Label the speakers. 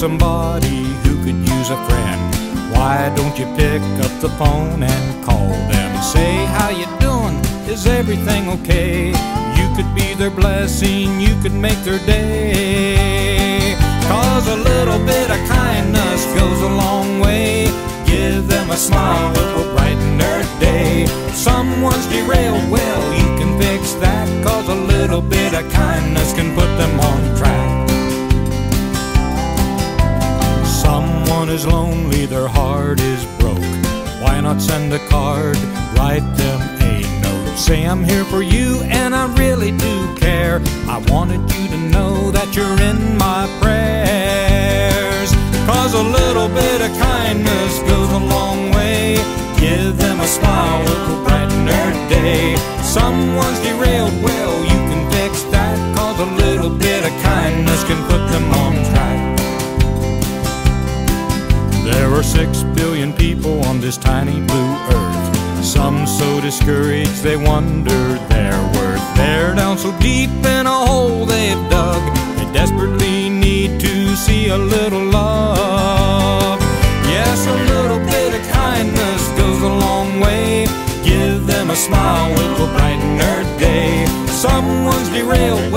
Speaker 1: somebody who could use a friend, why don't you pick up the phone and call them? Say, how you doing? Is everything okay? You could be their blessing, you could make their day. Cause a little bit of kindness goes a long way. Give them a smile, it will brighten their day. Someone's derailed, well, you can fix that. Cause a little bit of kindness can put them Someone is lonely, their heart is broke. Why not send a card, write them a note? Say, I'm here for you and I really do care. I wanted you to know that you're in my prayers. Cause a little bit of kindness goes a long way. Give them a smile, it will brighten their day. Someone's six billion people on this tiny blue earth. Some so discouraged they wonder their worth. They're down so deep in a hole they've dug. They desperately need to see a little love. Yes, a little bit of kindness goes a long way. Give them a smile, it will brighten their day. Someone's derailed,